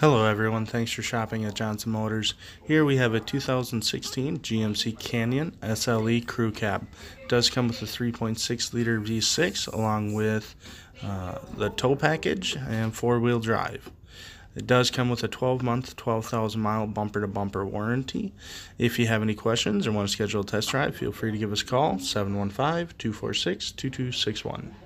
Hello everyone, thanks for shopping at Johnson Motors. Here we have a 2016 GMC Canyon SLE Crew Cab. It does come with a 3.6 liter V6 along with uh, the tow package and four wheel drive. It does come with a 12 month, 12,000 mile bumper to bumper warranty. If you have any questions or want to schedule a test drive, feel free to give us a call 715 246 2261.